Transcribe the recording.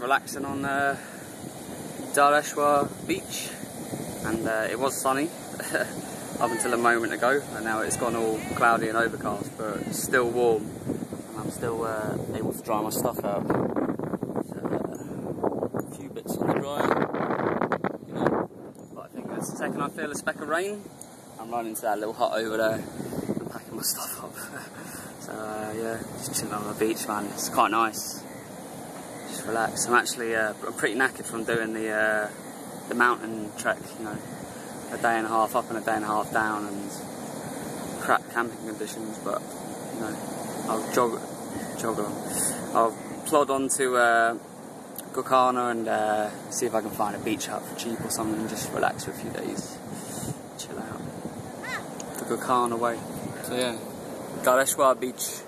relaxing on uh, Dhareshwar beach. And uh, it was sunny up until a moment ago and now it's gone all cloudy and overcast but it's still warm. And I'm still uh, able to dry my stuff out. Uh, a few bits on the dryer, but I think the second I feel a speck of rain. I'm running to that little hut over there and packing my stuff up. so uh, yeah, just chilling on the beach man, it's quite nice just relax. I'm actually uh, I'm pretty knackered from doing the uh, the mountain trek. You know, a day and a half up and a day and a half down, and crap camping conditions. But you know, I'll jog jog on. I'll plod on to uh, Gokarna and uh, see if I can find a beach hut for cheap or something, and just relax for a few days, chill out. The Gokarna way. So yeah, Dhareshwar Beach.